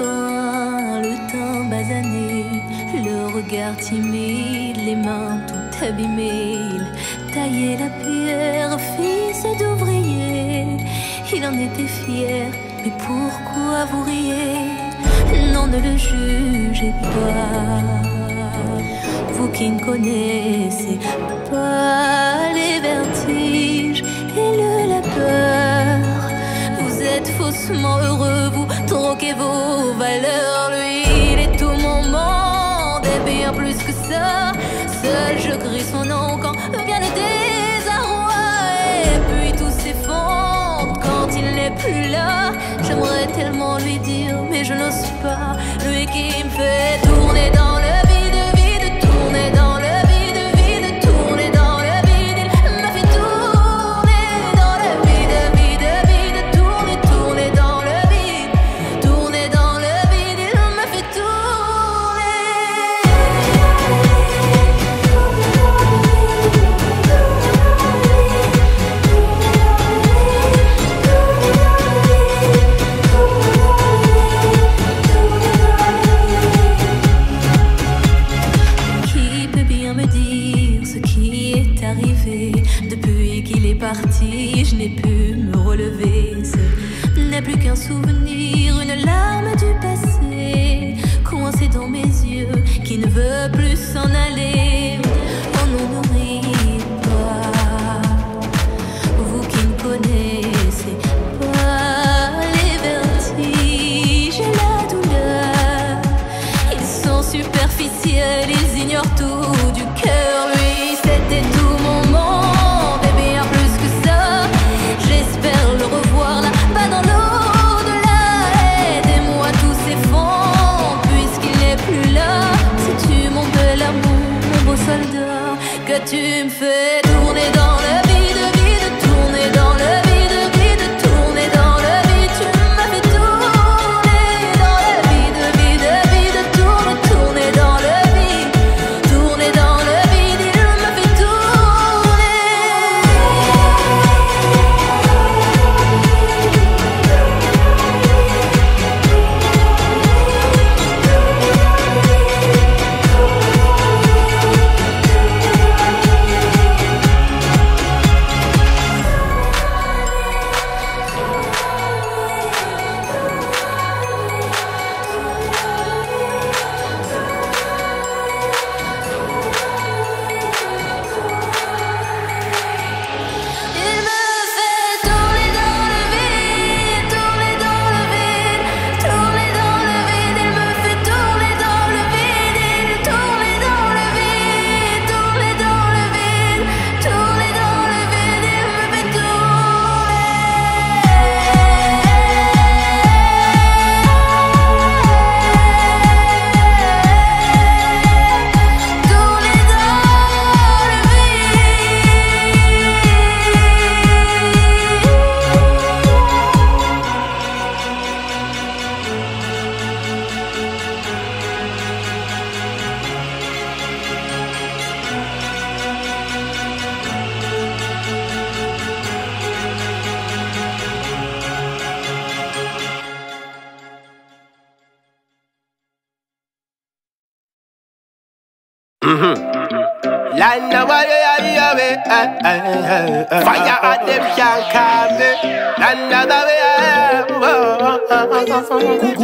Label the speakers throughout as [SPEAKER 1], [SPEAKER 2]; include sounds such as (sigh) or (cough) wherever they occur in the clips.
[SPEAKER 1] Le teint basané, le regard timide, les mains tout abîmées. Il taillait la pierre, fils d'ouvrier. Il en était fier, mais pourquoi vous riez? Non, ne le jugez pas. Vous qui ne connaissez pas les vertiges et le labeur. Vous êtes faussement heureux, vous vos valeurs. Lui, il est tout mon monde et bien plus que ça. Seul je crie son nom quand vient le désarroi. Et puis tout s'effondre quand il n'est plus là. J'aimerais tellement lui dire, mais je n'ose pas. Lui qui me fait tourner dans le ne veut Mm-hmm.
[SPEAKER 2] Land of way, eh, eh, eh, Fire. At them can't calm me. Land the way,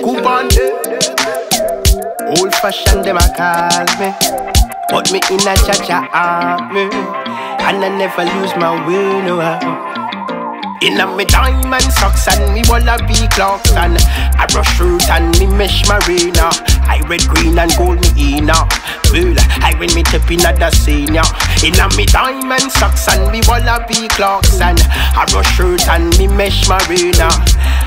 [SPEAKER 2] Coupon Old fashioned them a call me, but me in a cha cha army, and I never lose my will no. How. Inna me diamond socks and me Wallabee Clarks and a rush root and me mesh marina. I red, green and gold me inna. Well, I when me tip inna the senior. Inna me diamond socks and me Wallabee Clarks and a rush root and me mesh marina.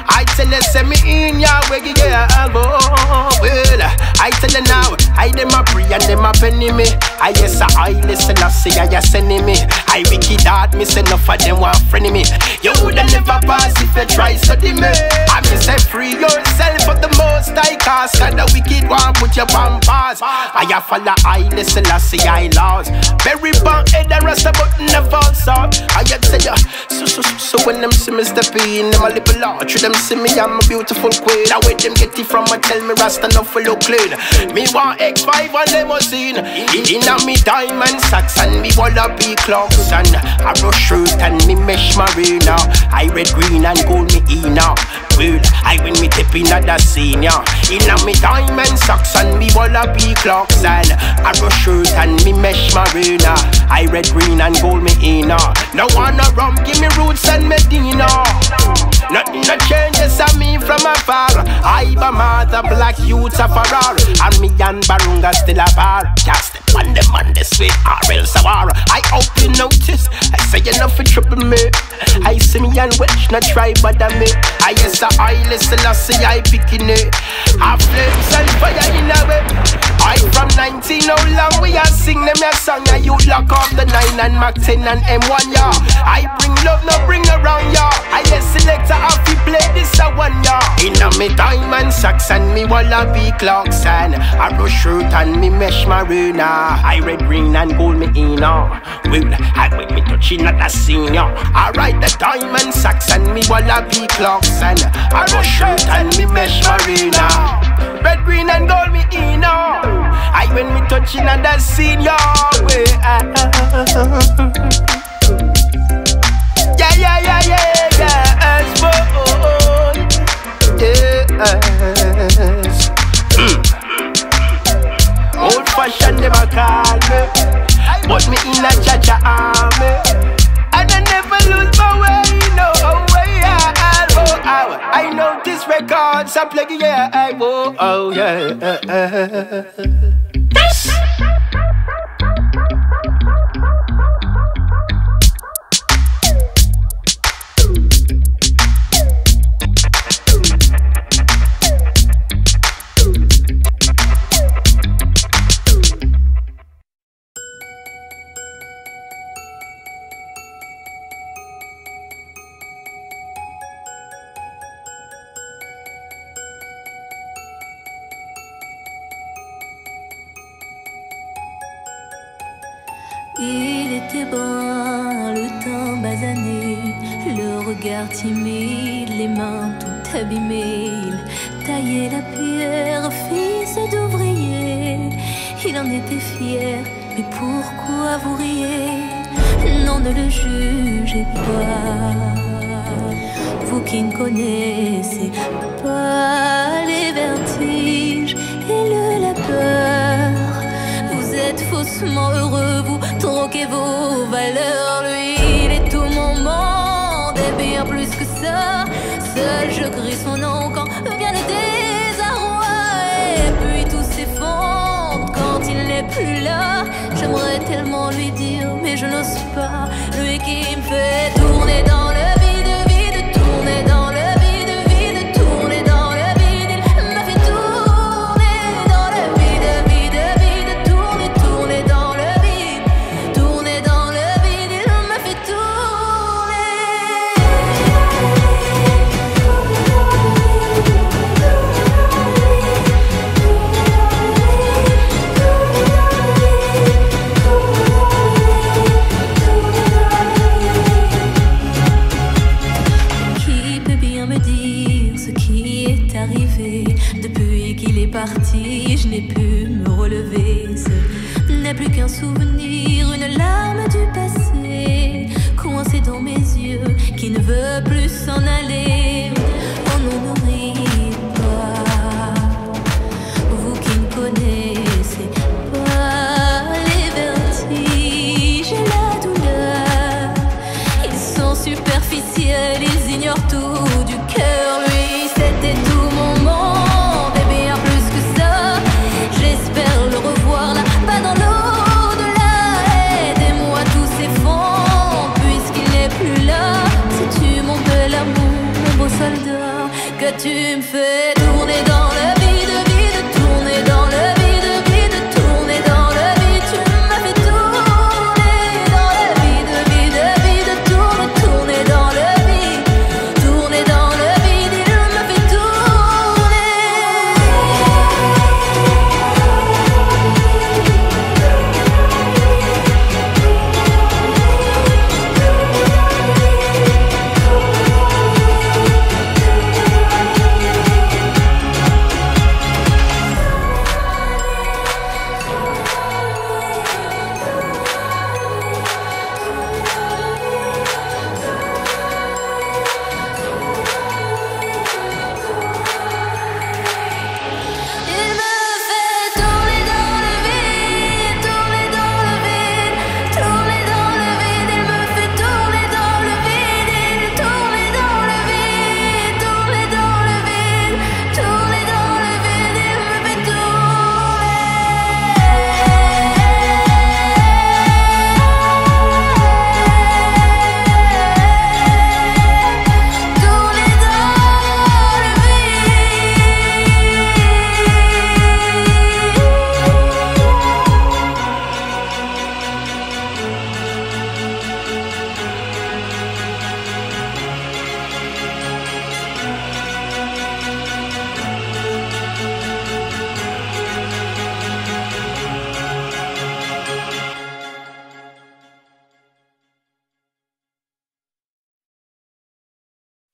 [SPEAKER 2] I tell you, say me in ya where you. Well, I tell you now, I dem a pray and dem a penny me. I yes I listen, I say I yes enemy. I wicked heart, me say enough of them want friend me. You woulda never pass if you try study me. I me say free yourself of the just I cast And the wicked one put your pause I have follow I listen, I see I laws. Very bad head eh, the rest of but never saw I get say ya so, so, so, so when them see me step in Them a little large them see me I'm a beautiful queen. That way them get it from I tell me Rasta no look clean. Me want X5 and limousine. In, in a me diamond socks and me Wallabee Clarks. And a rush shirt and me mesh marina. I red, green and gold me in I win me tip in the scene, yeah In a me diamond socks and me Wallabee Clarks And a rush shirt and me mesh marina. I red, green and gold me in now No wanna rum, give me roots and Medina. Nothing no changes on me from afar. I mother black youths a far And me and Barunga still a bar. Cast on them on this way or else a war I hope you notice I say enough for trouble me. I see me and Welsh not try bother me. I yes I listen I see I picking it I flames and fire in a way I from 19 how long we are sing them a song? And you lock off the 9 and Mac 10 and M1 yeah. I bring love no bring around yeah. I yes selector socks and me Wallabee Clarks And a rush shirt and me mesh marina I red, green and gold me in uh. Well, I with me touching at the senior I ride the diamond socks and me Wallabee Clarks And I rush shirt and me mesh marina Red, green and gold me in uh. I when me touching at the senior
[SPEAKER 1] Il était brun, le teint basané, le regard timide, les mains tout abîmées. Il taillait la pierre, fils d'ouvrier. Il en était fier, mais pourquoi vous riez? Non, ne le jugez pas. Vous qui ne connaissez faussement heureux, vous troquez vos valeurs. Lui, il est tout mon monde, et bien plus que ça. Seul je crie son nom quand vient le désarroi. Et puis tout s'effondre quand il n'est plus là. J'aimerais tellement lui dire, mais je n'ose pas. Lui qui me fait tourner dans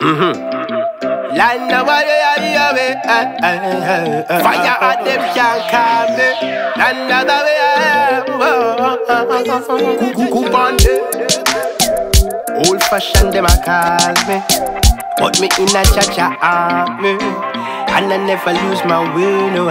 [SPEAKER 2] Mm-hmm. Land of Fire at them can't calm me. Land of the Coupon Old fashioned them a call me. Put me in a cha-cha army. And I never lose my will, no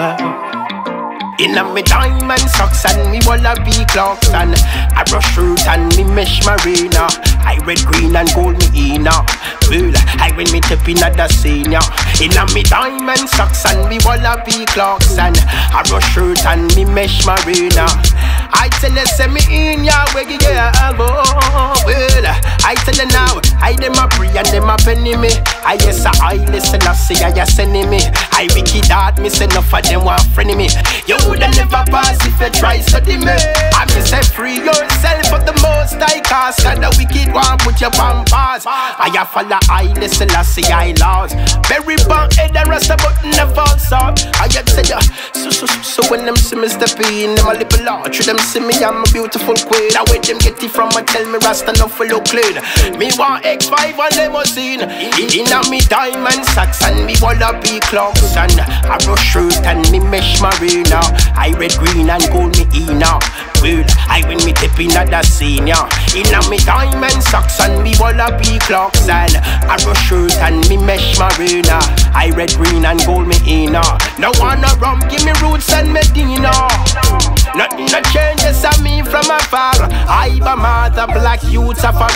[SPEAKER 2] in a me diamond socks and me Wallabee Clarks and I brush shirt and me mesh marina. I red, green and gold me in Well, I when me tip in the senior. In a me diamond socks and me Wallabee Clarks and I brush shirt and me mesh marina. I tell you, send me in ya, where you get. Well, I tell you now, I dem a pray and dem a penny me. I yes, I listen, I see, I yes, me. I wicked heart, me say enough of them want friend me. You woulda never pass if you try study me. I me say free yourself of the most I cast, and the wicked one put your on pause. I a follow, I listen, I see, I laws. Very bad head, the rest button never out. I get say, so, so, so, so when them see me step in, them a little large, them see me, I'm a beautiful queen. Now where them get it from, I tell me Rasta no for look clean. Me want X5 and limousine. In, a me diamond socks and me Wallabee Clarks and a rush shirt and me mesh marina. I red, green and gold me ina. Well, I win me tip in the senior. In a me diamond socks and me Wallabee Clarks and a rush shirt and me mesh marina. I red, green and gold me ina. No wanna rum, give me roots and Medina. Nothing no changes on me from afar. I be mother black youths a far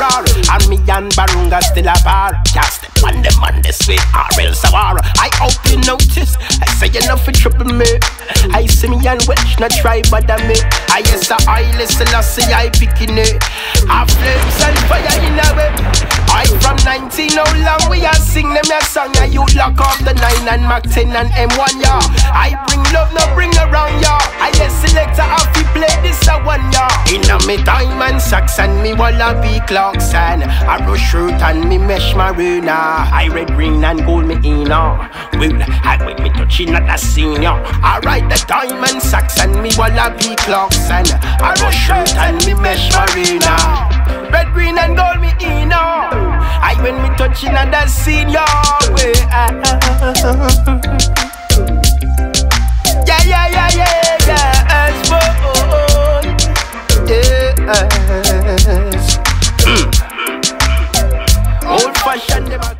[SPEAKER 2] And me and Barunga still a bar. Cast on them on this way, a war. I hope you notice. I say enough for trouble me. I see me and Welsh not try bother me. I yes I listen, I see I picking it. I flames and fire in a way. I from 19, how long we are sing them a song and you lock off the 9 and Mac 10 and M1 yeah. I bring love, no bring around yeah. I yes selector, I fi play this a one yeah. In a me diamond socks and me Wallabee Clarks and a rush shirt and me mesh marina. I red, green and gold me in uh. Well, I with me touching at the senior. I ride the diamond socks and me Wallabee Clarks and I rush shirt and me mesh marina. Red, green, and gold, me in all. I when me touching and that scene, y'all. Yeah, yeah, yeah, yeah, yes, oh, yes. (clears throat) Mm. Old fashioned.